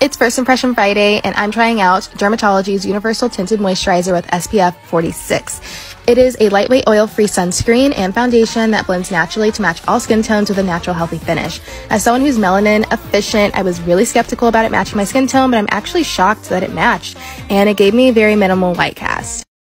It's First Impression Friday, and I'm trying out DRMTLGY's Universal Tinted Moisturizer with SPF 46. It is a lightweight oil free sunscreen and foundation that blends naturally to match all skin tones with a natural healthy finish. As someone who's melanin efficient, I was really skeptical about it matching my skin tone, but I'm actually shocked that it matched and it gave me a very minimal white cast.